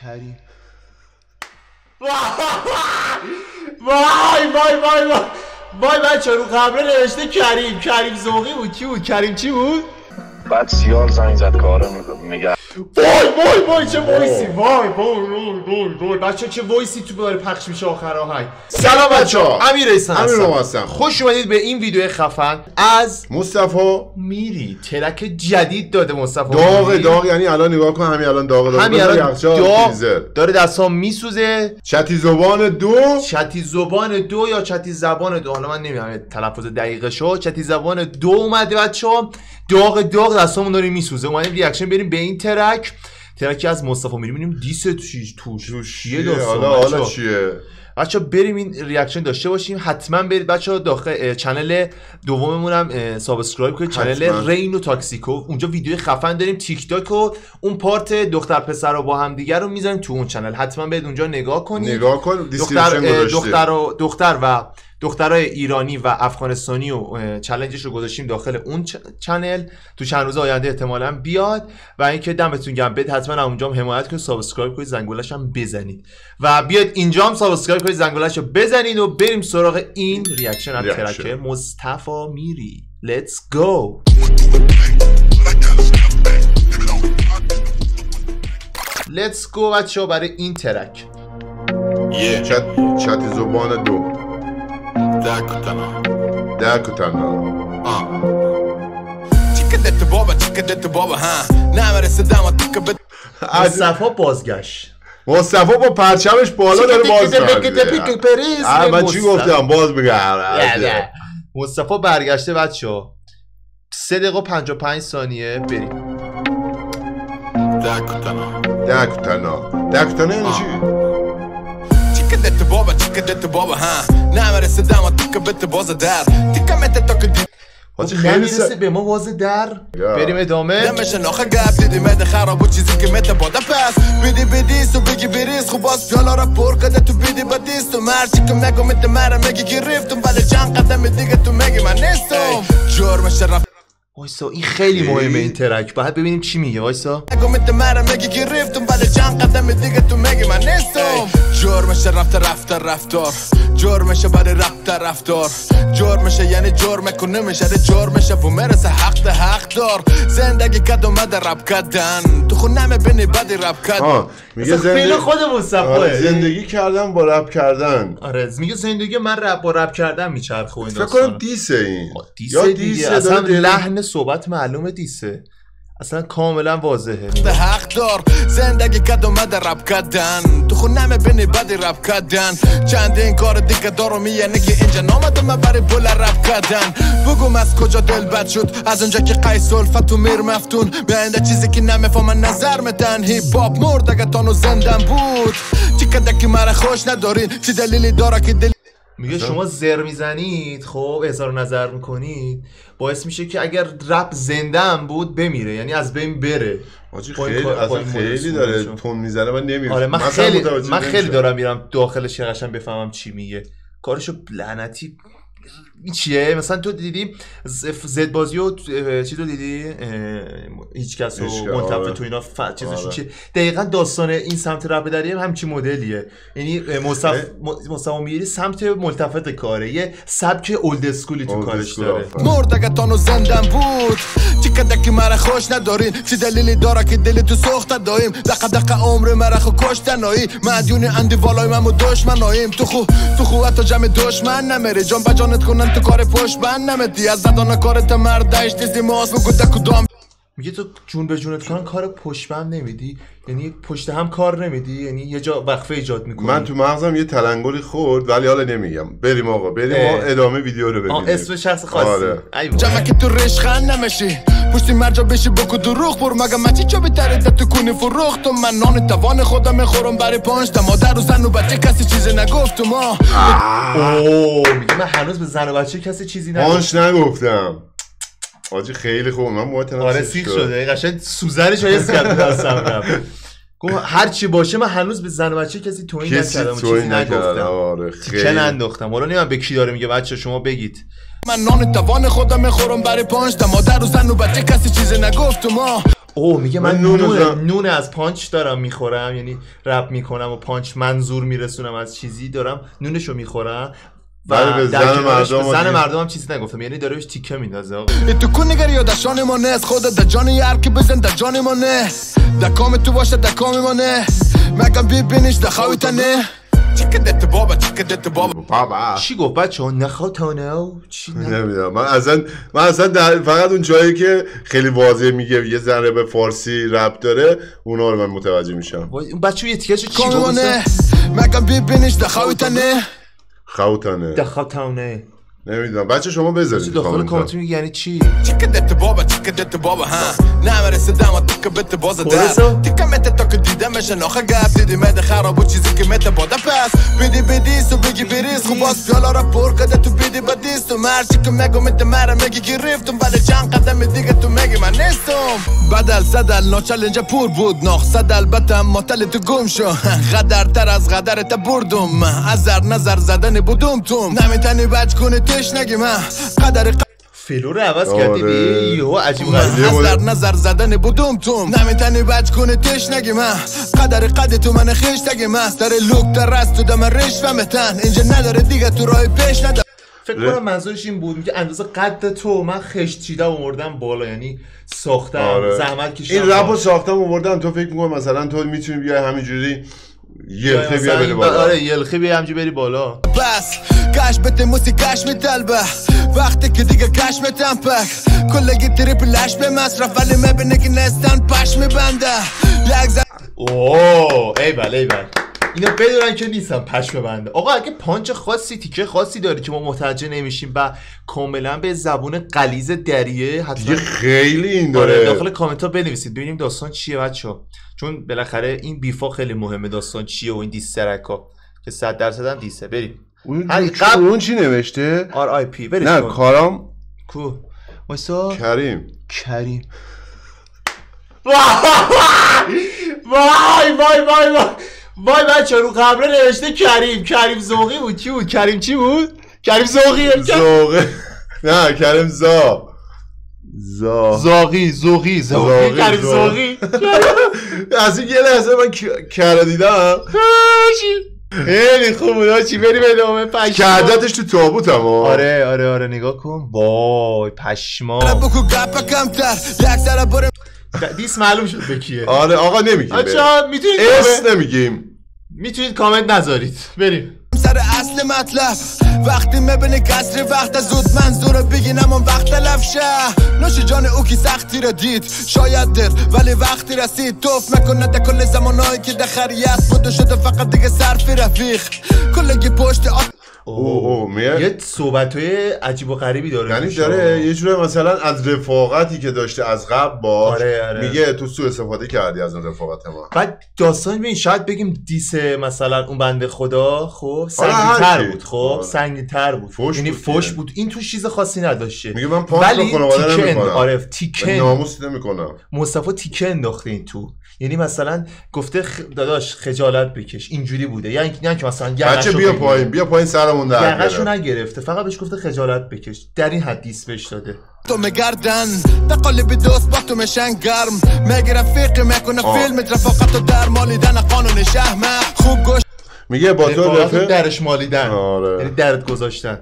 کریم. وای وای وای وای. وای بچه رو قبره نوشته کریم؟ کریم زوقی بود. کی بود؟ کریم چی بود؟ بعد سیال زنگ زد کارو میگه وای وای وای چه وایسی وای وای وای وای بچه چه وایسی تو داره پخش میشه آخر آهنگ. سلام بچه ها امیر ایسان امیر هستم. هستم. خوش اومدید به این ویدیو خفن. از مصطفی میری. ترک جدید داده مصطفی داغ. داغ یعنی الان نگاه کن همین الان داغ داغ. همین الان داغ. داره دستام میسوزه. چتی زبان دو. چتی زبان دو یا چتی زبان دو؟ حالا من نمی‌دونم تلفظ دقیقه شو. چتی زبان دو اومده بچه ها داغ داغ دستامون داره میسوزه. اومدیم reaction بریم به این track. track ی از مصطفی میری ببینیم diss توش توش چیه؟ داستان؟ حالا حالا؟ چیه؟ بچه بریم این reaction داشته باشیم. حتما برید بچه داخل channel دوممون هم subscribe کنید. channel. رین و تاکسیکو. اونجا ویدیو خفن داریم. تیک تاک و اون part دختر پسر رو با هم دیگر رو می‌ذاریم تو اون channel. حتما برید اونجا نگاه کنید. نگاه کن. دختر دختر و دختر و دخترای ایرانی و افغانستانی و challenge ش رو گذاشتیم داخل اون channel تو چند روز آینده احتمالا بیاد و اینکه دمتون گرم. برید حتما اونجا هم حمایت کنید subscribe کنید زنگولش هم بزنید. و بیاد اینجا هم subscribe کنید زنگولش رو بزنید و بریم سراغ این reaction از reaction. track مصطفی میری. Let's go. Let's go بچه برای این ترک. چت چتی زبان دو. Chicka dette baba, chicka dette baba, ha نمی‌رسه دما تیکه از- مصطفی بازگشت. مصطفی با پرچمش بالا داره باز می‌کنه. من چی گفتم؟ باز میگم مصطفی برگشته بچه ها سه دقیقه و 55 ثانیه بریم. درک و تنها درک و تنها یعنی چی Baba, chicka dette baba, ha نمی‌رسه دما تیکه بده باز در تیکه مته تا که حاجی خیلی نمی‌رسه س... به ما واز در. یا. بریم ادامه. دمش ناخه گپ دیدی مده خراب و چیزی که مته باده پس. بیدی بیدیست و بگی بریز. خوب باز پیالا را پر کده تو بیدی بدیست و مرچی که مگو مته مرا مگی گرفتم ولی چند قدم دیگه تو مگی من نیستم. جرمش رفت. وایسا این خیلی مهمه این ترک. باید ببینیم چی میگه وایسا. مگو مته مرا مگی گرفتم ولی چند قدم دیگه تو مگی من نیستم. جرمش رفته رفته رفتار جرمش برای رفته رفتار. جرمش یعنی جرم کنه میشه جرمش و مرسه حق ده حق دار. زندگی کد اومده رب کردن. تو خود نمی‌بینی بدی رب کردن. میگه زندگی خود آره، زندگی کردن با رپ کردن. آره میگه زندگی من رپ با رپ کردن میچرخه و این فکر. کنم دیسه این. دیسه یا دیگه. دیسه اصلا دل- لحن صحبت معلومه دیسه. اصلا کاملا واضحه. حق دار. زندگی کد اومده رب کردن. تو خود نمی‌بینی بدی رب کردن. چند این کار دیگه دارم یعنی که اینجا. نامدم برای بول رب کردن. بگم از کجا دل بد شد؟ از اونجا که قیس الفت و میر مفتون. بینده چیزی که نمی‌فهمن نظر مدن هیپ هاپ مرد اگه تانو زندم بود. چی که مرا خوش ندارین؟ چی دلیلی داره که دل میگه شما زر می‌زنید خب اظهار نظر می‌کنید باعث میشه که اگر رپ زنده هم بود بمیره یعنی از بین بره. این خیلی خیلی داره. تون می‌زنه من نمیفهم آره من خیلی من خیلی دارم میرم داخلش که قشنگ بفهمم چی میگه. کارشو لعنتی چیه؟ مثلا تو دیدی ز- زد بازی و چی تو دیدی؟ هیچ کس و منتفع آره. تو اینا ف... چیزشون آره. چیه؟ دقیقا داستان این سمت رپ دری هم همچین مدلیه. یعنی مصطفی میری سمت ملتفت کاره. یه سبک اولد اسکولی تو کارش داره. مرد اگه تانو زندم بود چی که مرا خوش ندارین چی دلیلی داره که دلی تو سخت دایم دقه دقه عمر مرا خو کشتنایی. مدیونی اندی والای من و دشمناییم. تو خو تو خو حتی جمع دشمن نمیری. جان بجانت کنن تو کار پشت بند نمیدی از زدان کارت مردش دیزی ماس بگو دکو میگه تو جون به جونت کنن کار پشتبند نمیدی. یعنی پشت هم کار نمیدی یعنی یه جا وقفه ایجاد می‌کنی. من تو مغزم یه تلنگری خورد ولی حالا نمیگم. بریم آقا بریم. ما ادامه ویدیو رو ببینیم. اسم شخص خاصی. آره. ای بابا. جمع که تو رشخن نمیشی پشتی مرجا بشی بکو دروغ بر مگه مچی چو بیتره ده تو کنی فروخت؟ و من نان توان خودم می‌خورم برای پانش. تا مادر و زن و بچه کسی چیزی نگفت. ما اوه میگه من هنوز به زن و بچه کسی چیزی نگفتم. پانش نگفتم. حاجی خیلی خوب. من تنم آره سیخ سیخ شد. شده. قشنگ سوزنش رو حس کرد دستم رفت. گفت هر چی باشه من هنوز به زن بچه کسی توهین کسی نکردم چیزی نگفتم. آره خیلی. ننداختم؟ حالا نمی‌دونم به کی داره میگه. بچه شما بگید. من نان توان خودم می‌خورم برای پانش تا. مادر و زن و بچه کسی چیزی نگفت ما. او میگه من, من نون نون از پانچ دارم می‌خورم. یعنی رپ می‌کنم و پانچ منظور میرسونم. از چیزی دارم نونشو می‌خورم. بله، به زن مردم به زن. مردم هم چیزی نگفتم. یعنی داره بهش تیکه میندازه آقا. تو کن نگری یا در شان ما نه؟ از خودت در جان هر که بزن در جان ما نه. در کام تو باشه در کام ما نه. مگم ببینیش در خواهی چیکه دت بابا چیکه دت بابا. بابا. چی گفت بچه ها؟ نخواتانه چی نه؟ نمی‌دونم. من اصلا من اصلا در فقط اون جایی که خیلی واضح میگه یه ذره به فارسی رب داره اونا رو من متوجه میشم. بچه یه تیکه چی گفت؟ نه. مگم ببینیش در خواهی تنه خوتانه نمی‌دونم. بچه شما بذارید داخل کامنت یعنی چی؟ چیکه دت بابا چیکه دت بابا ها؟ نمرسه دما تیکه بت باز؟ در تیکه مت تا که دیدمش ناخه گپ. دیدی مد خراب و چیزی که مت بادا پس. بیدی بیدی سو بگی بریز. خوب باز پیالا را پر کده تو بیدی بدیست تو مرچی که مگو مت مره مگی گرفتم ولی چند قدم دیگه تو مگی من نیستم. بدل صدل ناچل اینجا پور بود ناخ. صد البته اما تل تو گم شو. قدر تر از قدر تا بردم. از نظر زدن بودم توم نمیتنی بچ کنی تش نگی من قدر فلو رو عوض آره. کردی بی یهو عجیب از در نظر زدن بودم توم نمیتنی بچ کنی تش نگی من قدر قد تو من خیش تگی مست داره لوک در رست تو دم رش و متن. اینجا نداره دیگه تو راه پیش نداره. فکر کنم منظورش این بود میگه اندازه قد تو من خشت چیدم آوردم بالا یعنی ساختم آره. زحمت کشیدم. این رپ رو ساختم آوردن تو فکر می‌کنم مثلا تو می‌تونی بیای همینجوری یه بیا بری بالا. آره یلخی بیا همجی بری بالا. بس کش بده موسی کش میطلبه وقتی که دیگه کش میتنپک کلگی تریپلش به مصرف ولی می‌بینه که نستن پش میبنده یک زن اوه ای بل ای بل اینا بدونن که نیستم پشم بنده. آقا اگه پانچ خاصی تیکه خاصی داری که ما متوجه نمیشیم و کاملا به زبون قلیز دریه حتما دیگه خیلی این آره داره. داخل کامنت ها بنویسید. ببینیم داستان چیه بچه چون بالاخره این بیفا خیلی مهمه داستان چیه و این دیسترک ها که صد درصد هم دیسه بریم. اون, قبل- اون چی نوشته؟ آر آی پی. بریم نه کارام. کو وایسا. کریم. کریم. وای وای وای وای. وای بچه رو قبله نوشته کریم. کریم زوقی بود. چی بود؟ کریم چی بود؟ کریم زوقی زاغه نه کریم زا. زا. زاقی زوقی زوقی کریم. زوقی از این یه لحظه من ک- کره دیدم. خیلی خوب بود چی بریم ادامه پشما کردتش تو تابوت هم آره آره آره. نگاه کن. وای پشما دیس معلوم شد به کیه. آره آقا نمیگیم. ها می‌تونید اس کامنت نمیگیم. می‌تونید کامنت نذارید. بریم. سر اصل مطلب. وقتی می‌بینی کسری وقت زود منظور بگین اما وقت تلف شه. نوش جان او کی سختی را دید. شاید دل ولی وقتی رسید. توف می‌کنه در کل زمانهایی که در خریت. بود و شده فقط دیگه صرفی رفیق. کلگی پشت آ... او او میه یه صحبت های عجیب و غریبی داره یعنی. داره یه جوری مثلا از رفاقتی که داشته از قبل باش آره، آره. میگه تو سوء استفاده کردی از اون رفاقت ما بعد داستان ببین شاید بگیم دیس مثلا اون بنده خدا خب آره، سنگین هر تر کی. بود خب آره. سنگین تر بود فحش یعنی فوش. بود این تو چیز خاصی نداشته میگه من پانچ ولی خانواده تیکن نمی‌کنم آره تیکن ناموس نمی‌کنم مصطفی تیکه انداخته این تو یعنی مثلا گفته خ... داداش خجالت بکش اینجوری بوده یعنی نه که مثلا بچه بیا. پایین بیا پایین سرمون در. نگرفته فقط بهش گفته خجالت بکش در این حد دیس بهش داده تو میگردن در قالب دوست با تو میشن گرم میگی رفیقی می‌کنه. فیلم رفاقت و در مالیدن قانون شهمه خوب گوش میگه با تو درش مالیدن آره. یعنی درت گذاشتن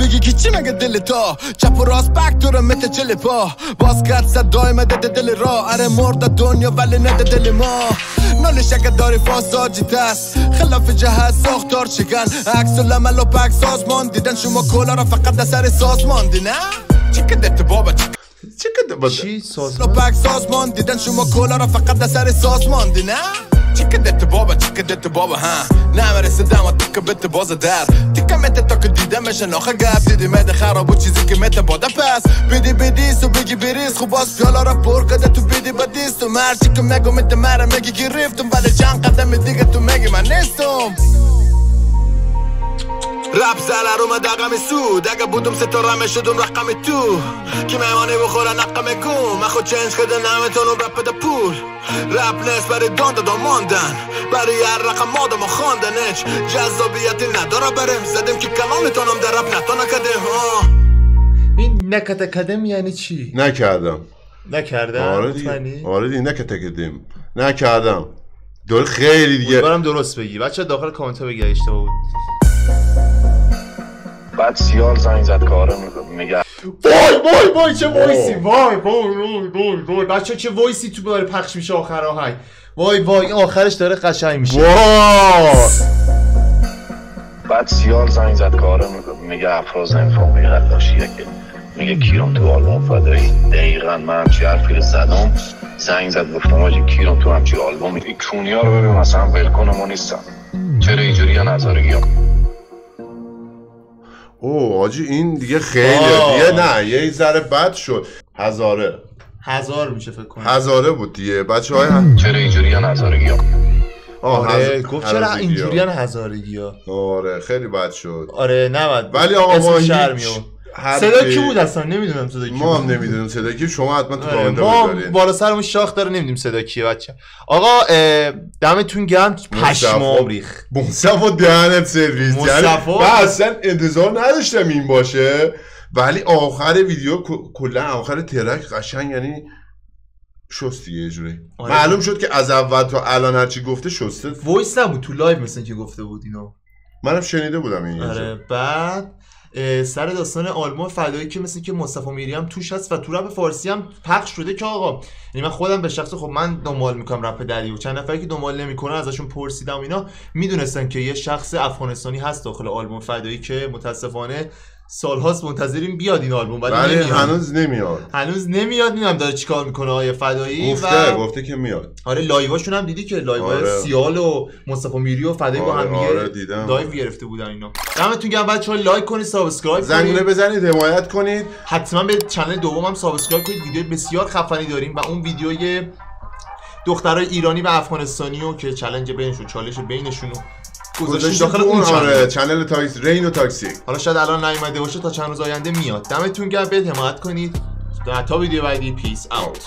بگی که چی مگه دل تو؟ چپ و راست بک تو رو مت چل پا. باز کرد صدای مده دل را. اره مرد دنیا ولی نده دل ما. نالش اگه داری فاساجی تست خلاف جهت ساختار چگن عکس و لمل و پک سازمان دیدن شما کلا را فقط در سر سازمان دی نه؟ که دت بابا؟ چی چه که با- چی و سازمان پک سازمان دیدن شما کلا را فقط در سر سازمان دی نه؟ چی که دت بابا چی که دت بابا ها نمرسه دما تیکه بت باز در تیکه مت تا که دیدمش ناخه گپ دیدی مده خراب و چیزی که مت باده پس بیدی بیدی سو بگی بریز خوب باز پیالا را پر کده تو بیدی بدیست تو مرچی که مگو مت مره مگی گرفتم ولی چند قدم دیگه تو مگی زله رو دقم سود اگه بودم ستاره شدم رقم تو. که مهمانی بخوره نقم گم من خود چنج کده نمی‌تونم رپ ده پول. رپ نیست برای دان دادم ماندن. برای هر رقم آدم خواندنش جذابیتی نداره برم زدم که کلام می‌تونم در رپ نتونه کده ها این نکت اکادمی یعنی چی؟ نکردم. نکردم؟ آره دیگه؟ آره دیگه نکتکدیم نکردم. دور خیلی دیگه. امیدوارم درست بگی. بچه داخل کامنت ها بگی اشتباه بود. بعد سیال زنگ زد آره میگه. وای وای وای چه وایسی. وای وای وای وای وای. بچه چه وایسی تو داره پخش میشه آخر آهنگ. وای وای این آخرش داره قشنگ میشه. واه بعد سیال زنگ زد آره میگه افراز نمیفهم میگه غلاشیه که میگه کیرم تو آلبوم فدایی. دقیقا من همچی حرفی رو زدم. زنگ زد گفتم آجی کیرم تو همچی آلبوم کونی ها رو ببین مثلا ولکن ما نیستم چرا اینجوری ها نظارگی او آجی این دیگه خیلی آه. دیگه نه یه ذره بد شد. هزاره. هزار میشه فکر کنم. هزاره بود دیگه. بچه های چرا اینجوری ها نظارگی ها آره گفت چرا هزارگی اینجوری ها. هزارگی ها آره خیلی بد شد. آره نباید ولی آقا ما هیچ صدا کی بود اصلا؟ نمی‌دونم صدا کی ما هم. نمی‌دونیم صدا کی شما حتما تو آره، کامنت ما بذارید بالا سرمون شاخ داره نمی‌دونیم صدا کیه بچه آقا دمتون گرم پشمام ریخ مصطفی دهنت سرویس. یعنی مصطفی؟ من اصلا انتظار نداشتم این باشه. ولی آخر ویدیو کلا آخر ترک قشنگ یعنی شستی یه جوری. آره. معلوم شد که از اول تا الان هرچی گفته شسته. voice نبود تو live مثل که گفته بود اینو. منم شنیده بودم این آره آره. بعد سر داستان آلبوم فدایی که مثل که مصطفی میری هم توش هست و تو رپ فارسی هم پخش شده که آقا یعنی من خودم به شخص خب من دنبال می‌کنم رپ دری و چند نفری که دنبال نمی‌کنن ازشون پرسیدم اینا می‌دونستن که یه شخص افغانستانی هست داخل آلبوم فدایی که متاسفانه سالهاست منتظریم بیاد این آلبوم ولی. هنوز نمیاد هنوز نمیاد نمی‌دونم داره چیکار می‌کنه آیه فدایی گفته و گفته که میاد آره live اشون هم دیدی که live های آره. سیال و مصطفی میری و فدایی با آره، هم آره، دیگه دیدم. live گرفته بودن اینا دمتون گرم بچه‌ها لایک کنید subscribe زنگوله کنید بزنید حمایت کنید حتما به channel دوم هم subscribe کنید ویدیو بسیار خفنی داریم و اون ویدیوی دخترای ایرانی و افغانستانی و که challenge بینشون چالش بینشون گذاشتیم داخل اون آره channel تاکس رین و تاکسیک حالا شاید الان نیومده باشه تا چند روز آینده میاد. دمتون گرم برید حمایت کنید. تا ویدیو بعدی peace out